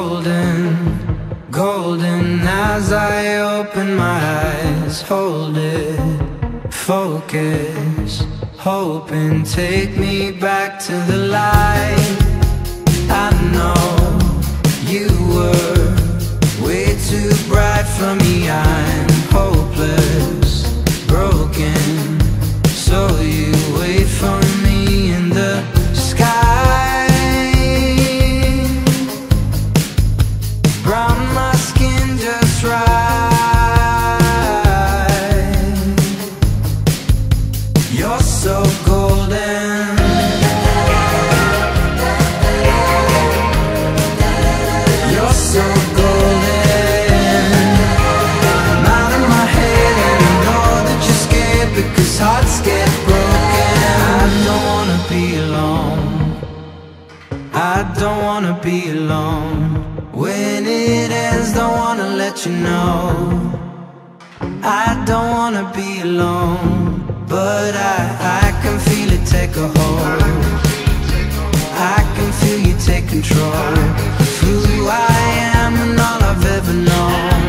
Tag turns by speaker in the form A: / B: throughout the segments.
A: golden Golden as I open my eyes. Hold it, focus Hope and take me back to the light. I know you were way too bright for me. I don't wanna be alone. When it ends, don't wanna let you know. I don't wanna be alone But I, I can feel it take a hold. I can feel you take control Of who I am and all I've ever known.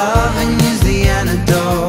A: Loving is the antidote